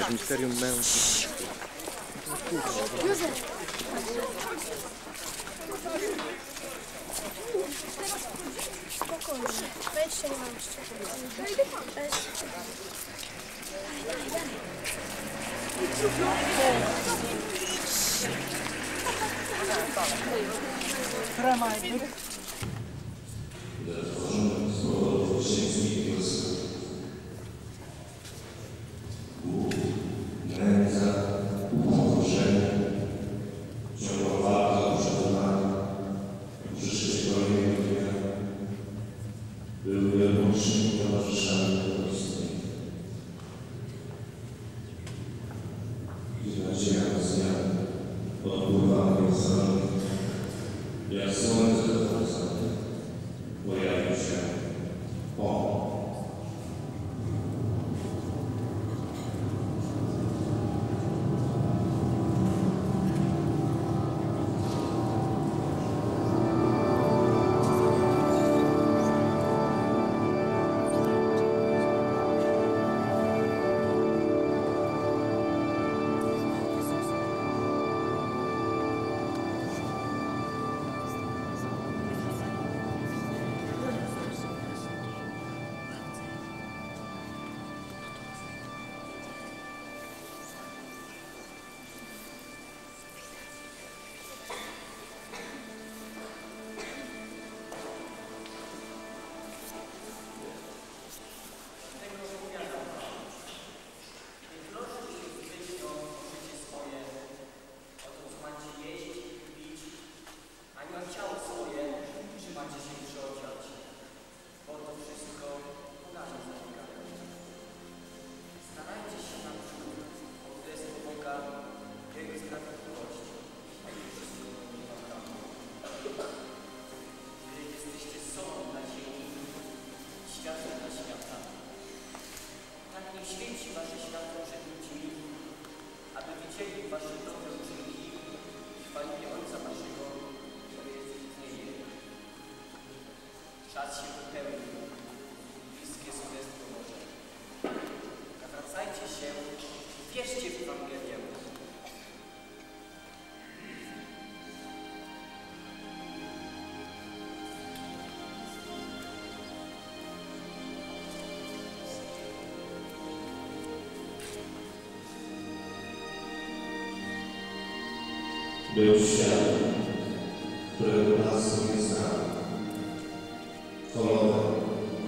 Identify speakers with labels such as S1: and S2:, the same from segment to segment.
S1: O
S2: mistério não. Тримай.
S1: był świat, którego nas nie znał. Konowe,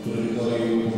S1: który koił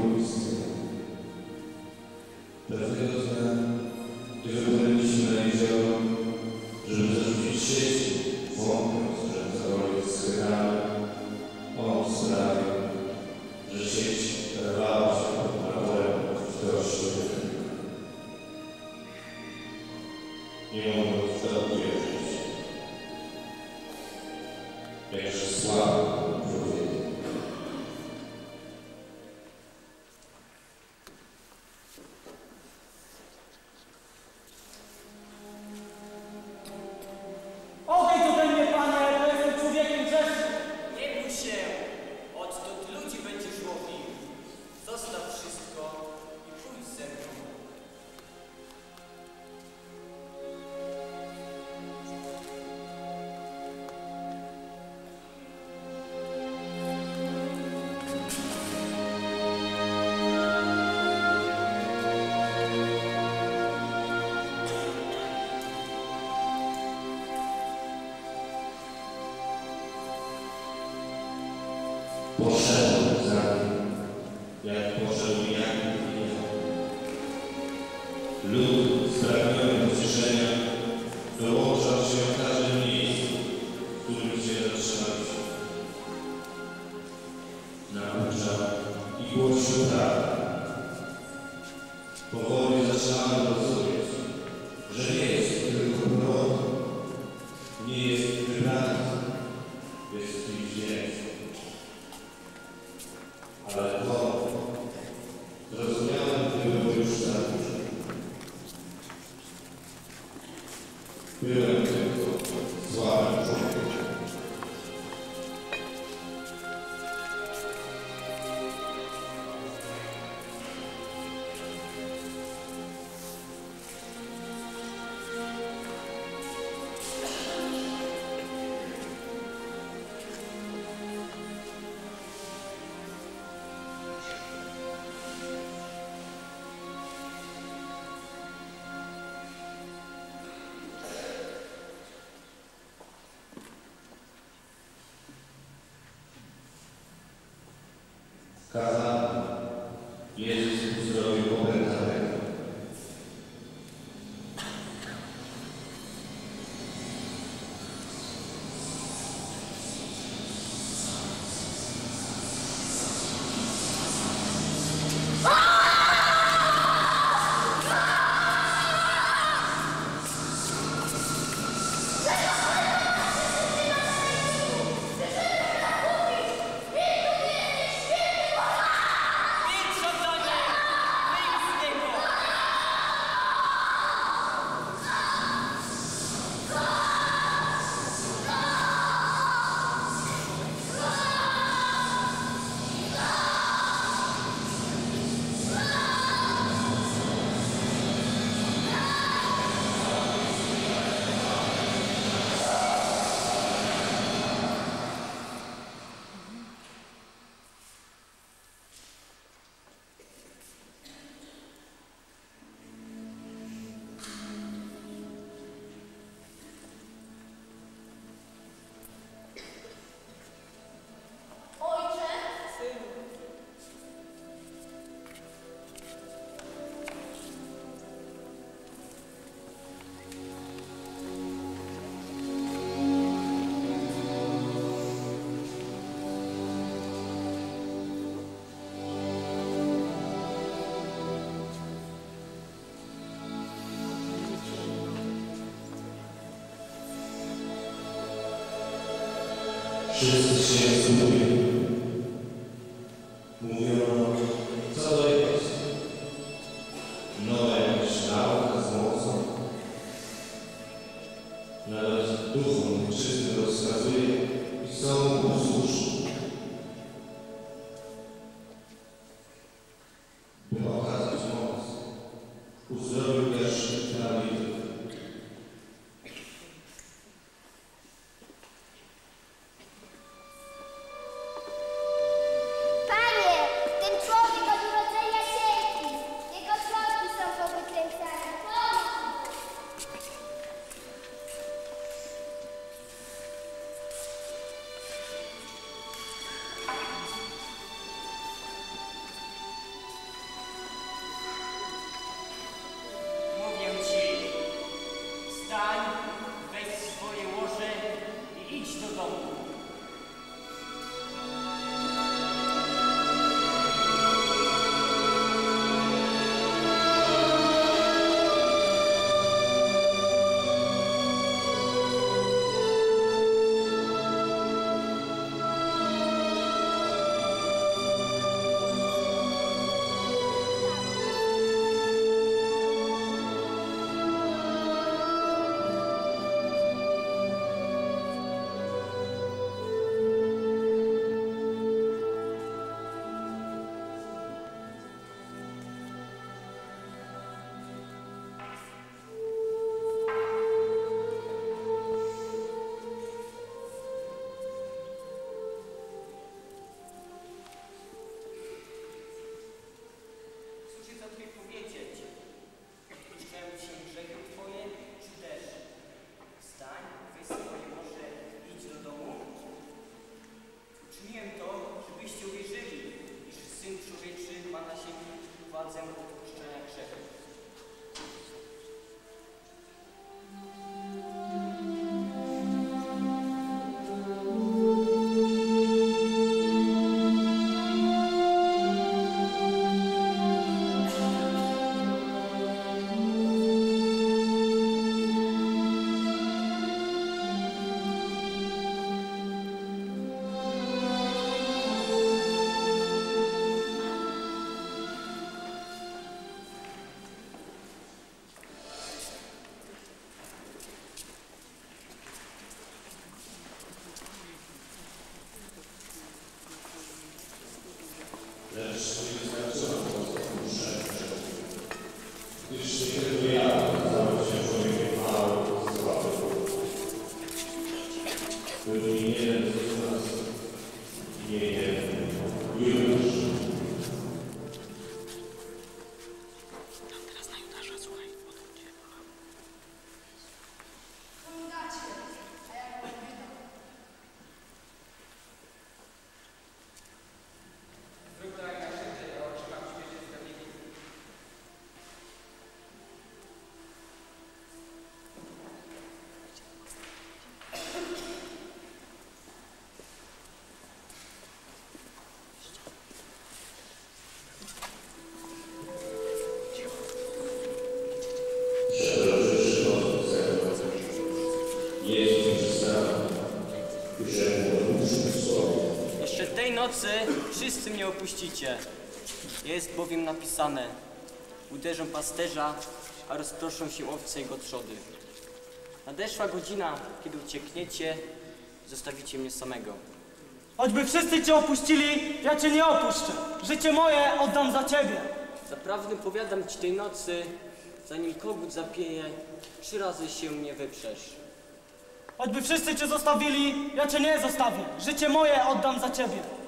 S1: Powoli zaczynamy
S2: do
S3: Casa
S1: Wszyscy się zmówią.
S2: wszyscy, wszyscy mnie opuścicie. Jest bowiem napisane, uderzą pasterza, a rozproszą się owce jego trzody. Nadeszła godzina, kiedy uciekniecie, zostawicie mnie samego.
S1: Choćby wszyscy cię opuścili, ja cię nie opuszczę. Życie moje oddam za ciebie.
S2: Zaprawdę powiadam ci tej nocy, zanim kogut zapieje, trzy razy się nie wyprzesz.
S1: Choćby wszyscy cię zostawili, ja cię nie zostawię. Życie moje oddam za ciebie.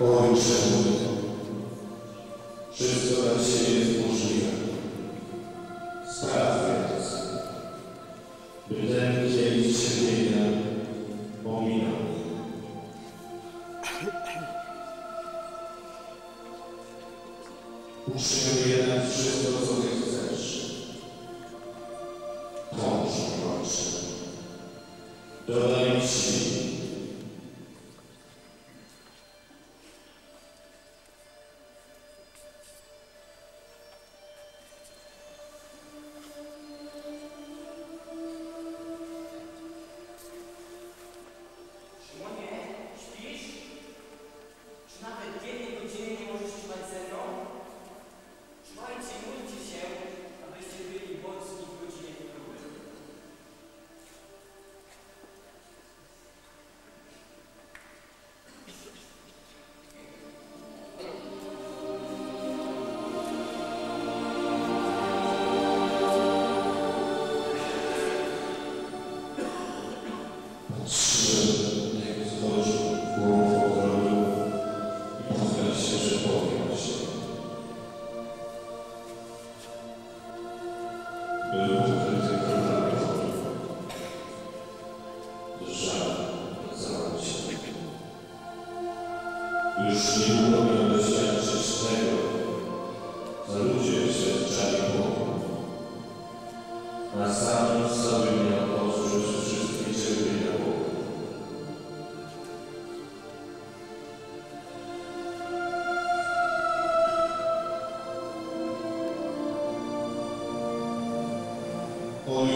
S1: Отче, чисто на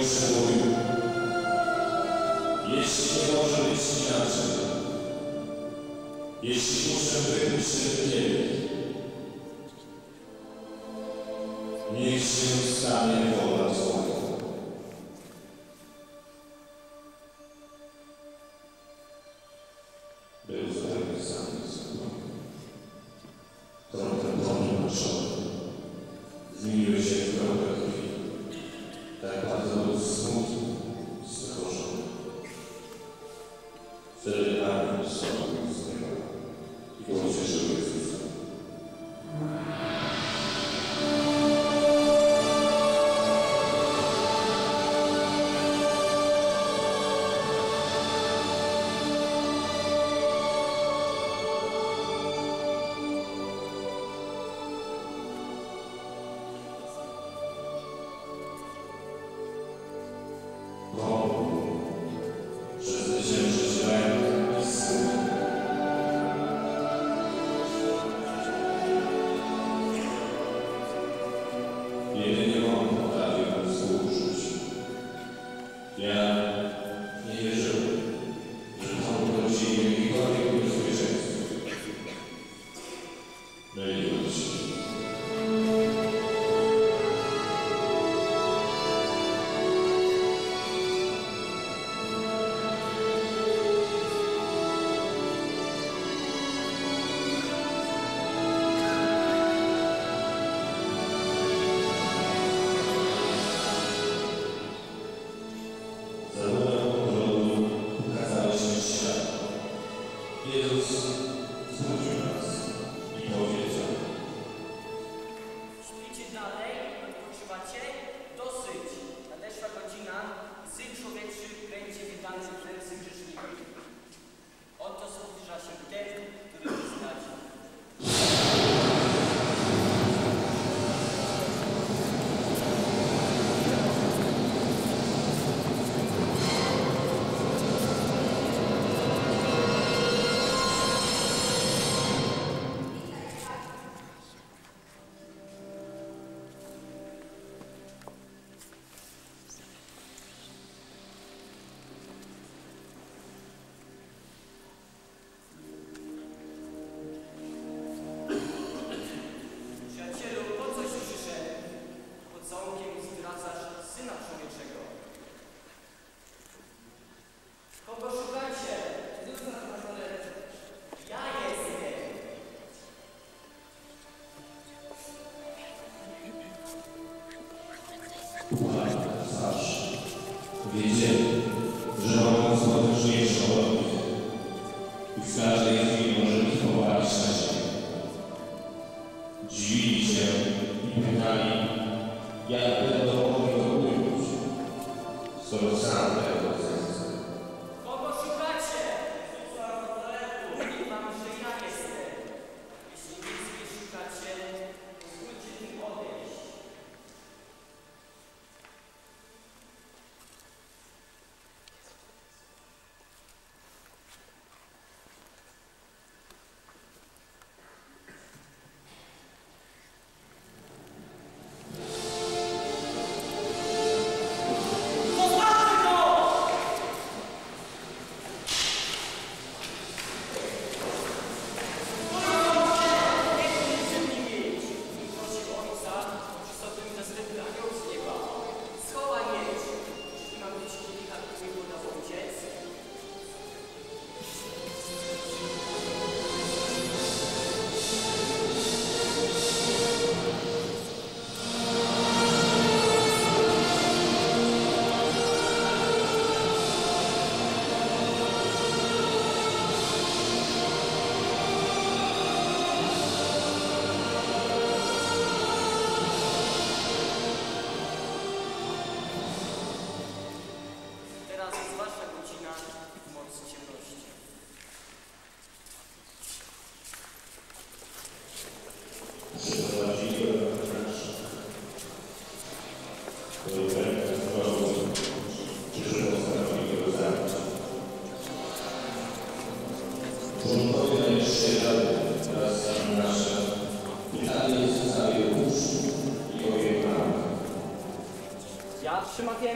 S1: Если не должен и сняться, если ему сожжены святыми,
S2: Yeah.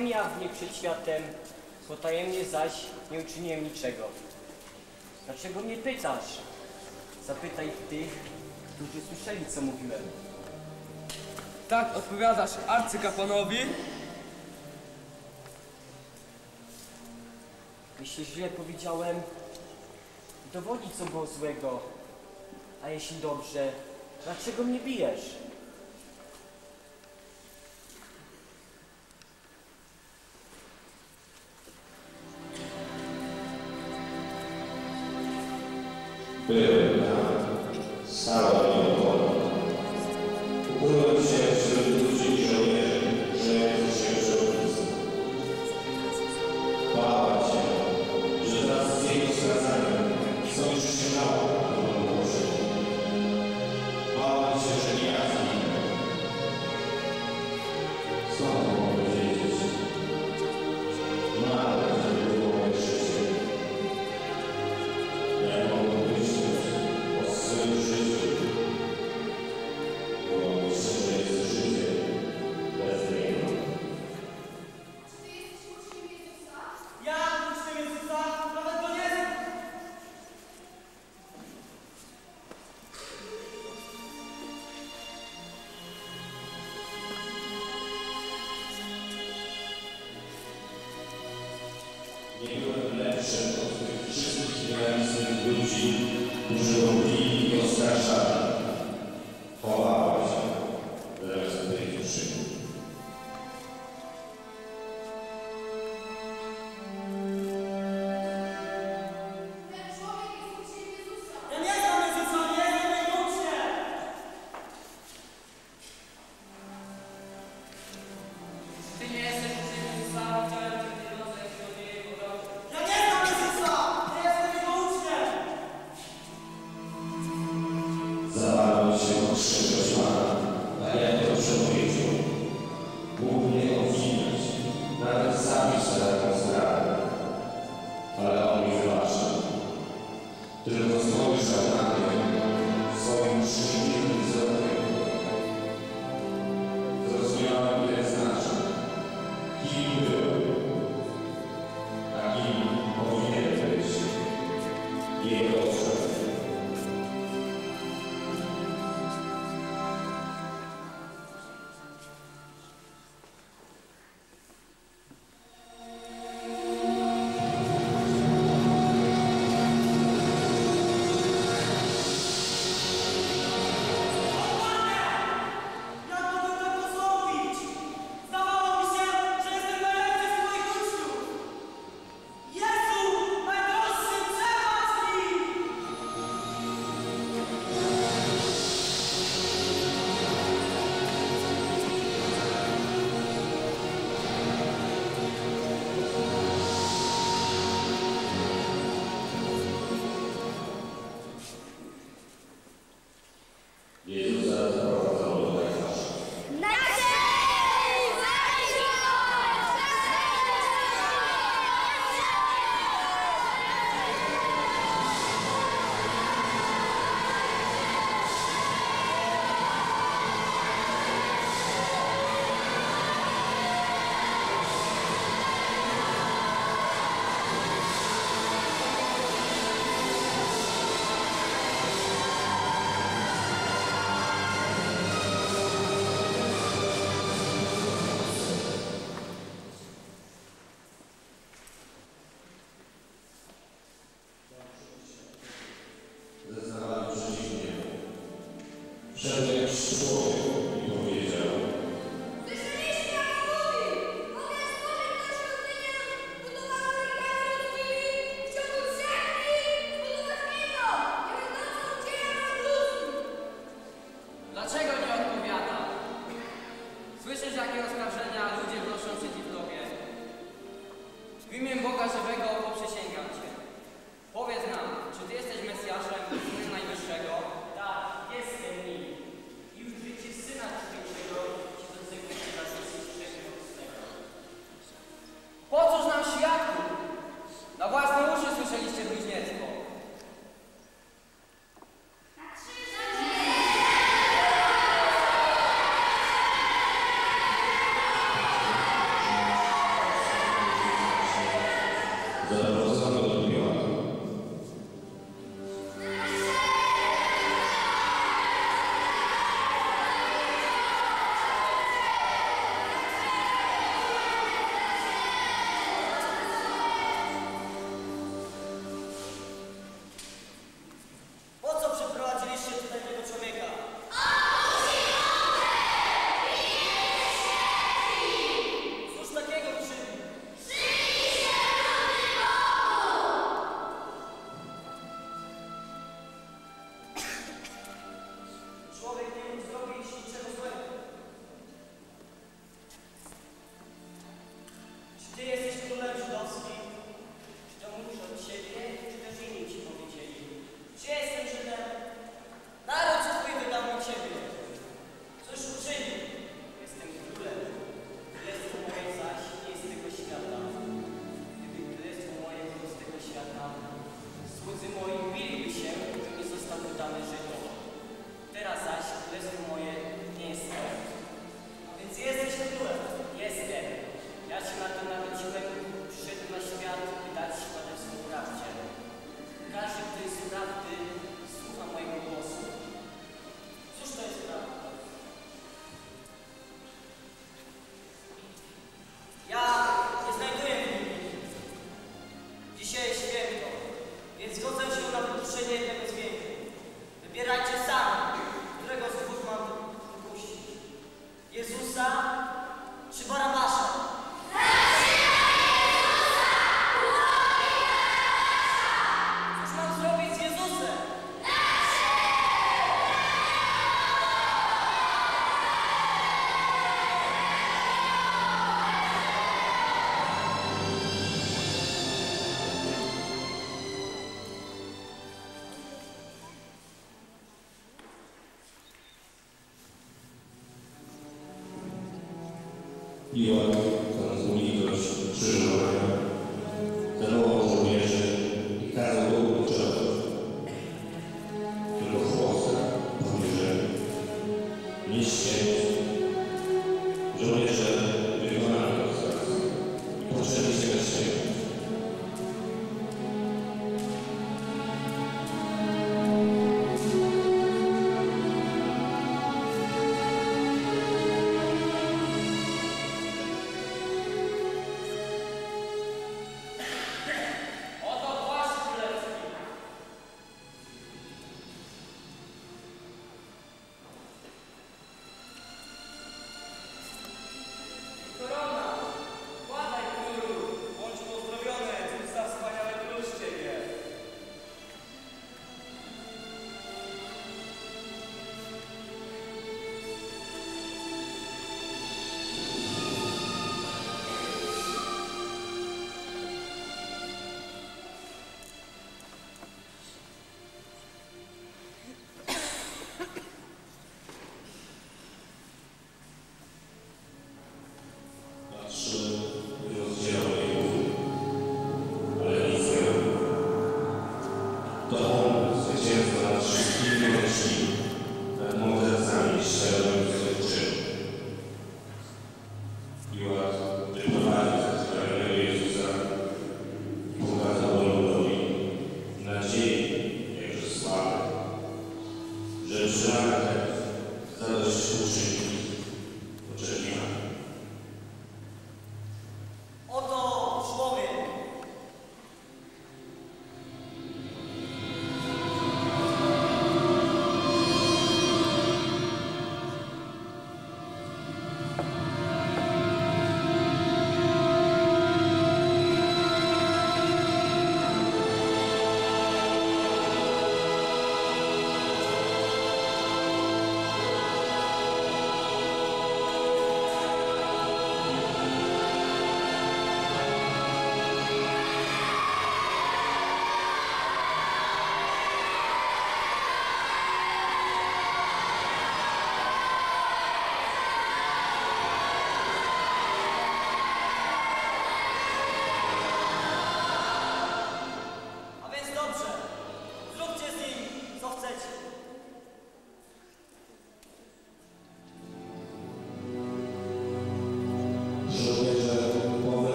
S2: Stałem jawnie przed światem, potajemnie zaś nie uczyniłem niczego. Dlaczego mnie pytasz? Zapytaj tych, którzy słyszeli, co mówiłem.
S4: Tak odpowiadasz arcykapłanowi?
S2: Jeśli źle powiedziałem, dowodzi co było złego. A jeśli dobrze, dlaczego mnie bijesz?
S1: Yeah. Jego abençoe.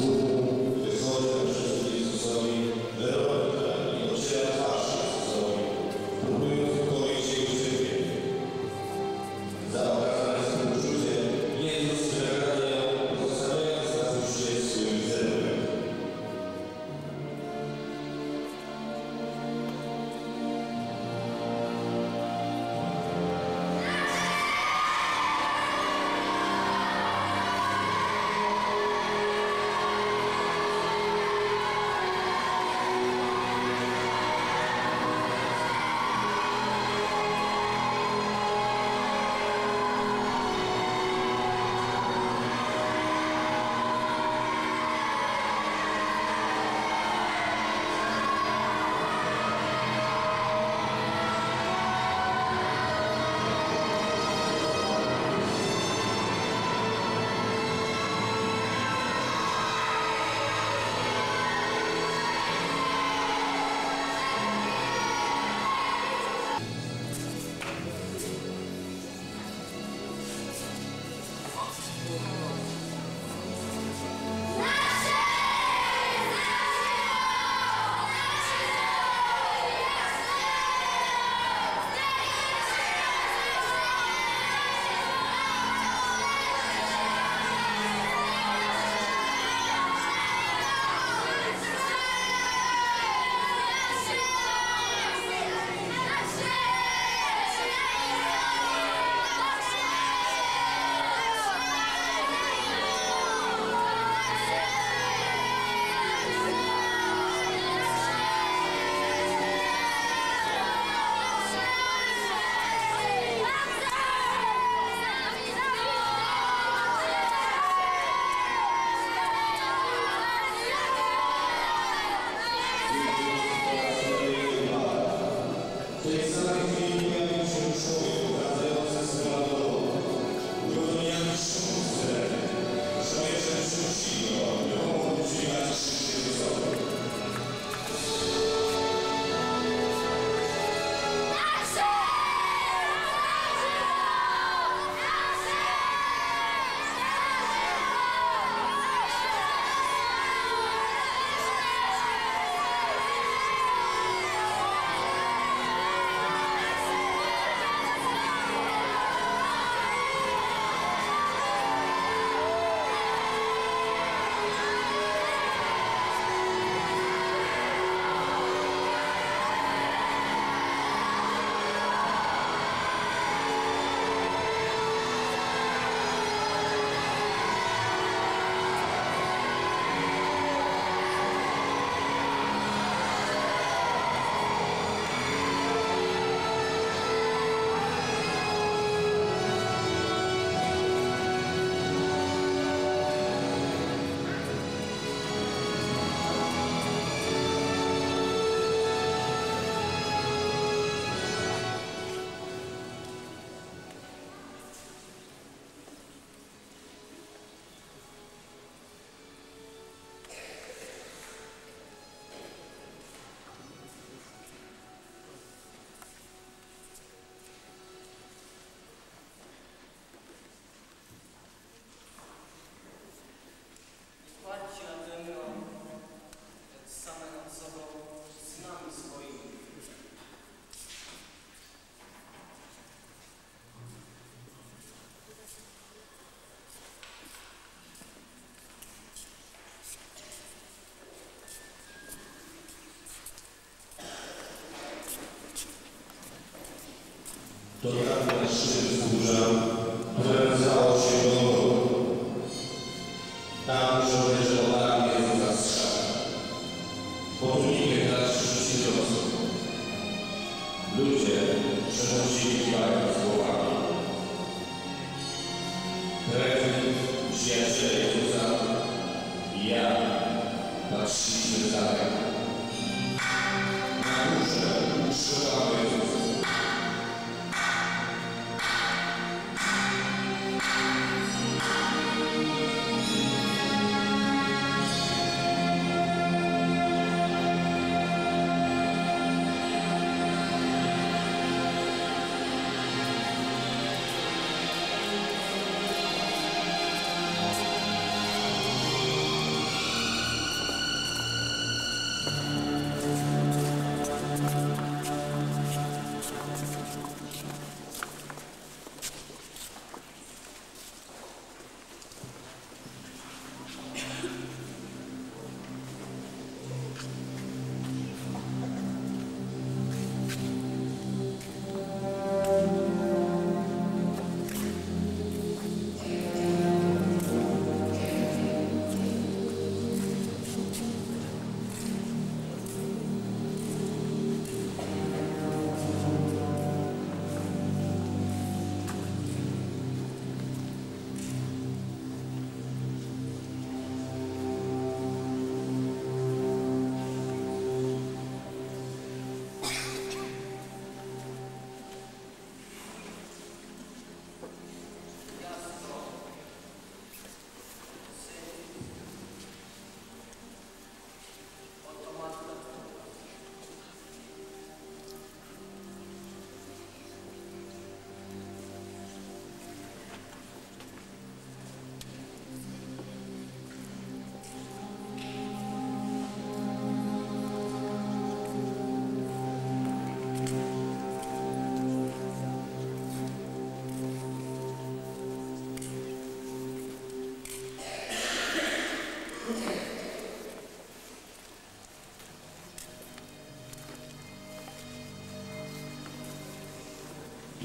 S1: Bóg,
S5: który is przez Jezusowi,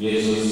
S5: Jezus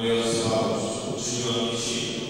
S5: maiores alvos ultimamente